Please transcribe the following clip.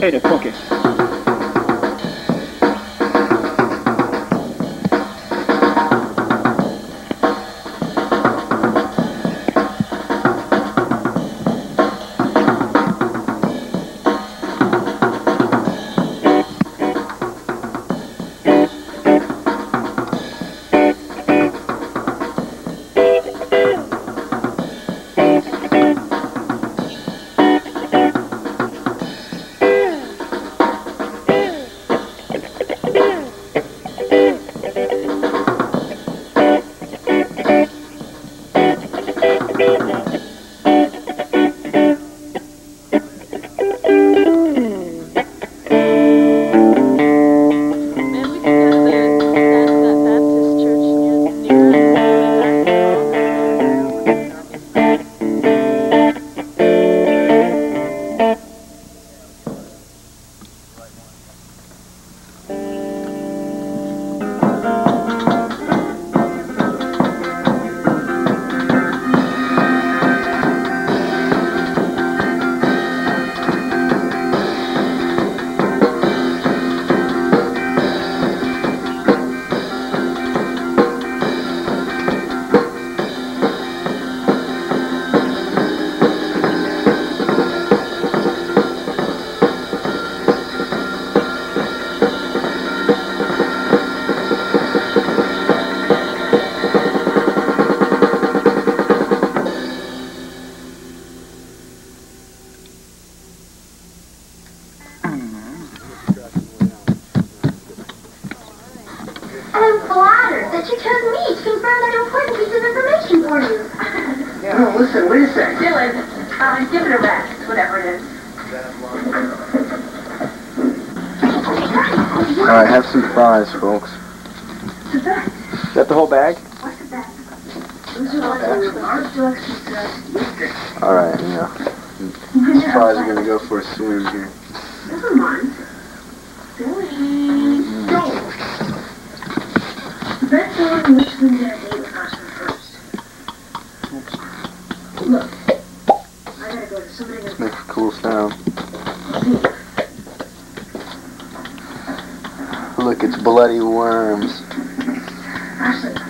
Hey, de I'm flattered that you chose me to confirm that important piece of information for you. yeah. No, listen, wait a sec. Dylan, uh, give it a rest, whatever it is. Alright, have some fries, folks. Is that the whole bag? What's the best? Those are like the large. Alright, yeah. These fries are gonna go for a swim here. Never mind. Got a date with Oscar first. Look. I gotta go to somebody that's Makes a cool sound. Look, it's bloody worms. Ashley.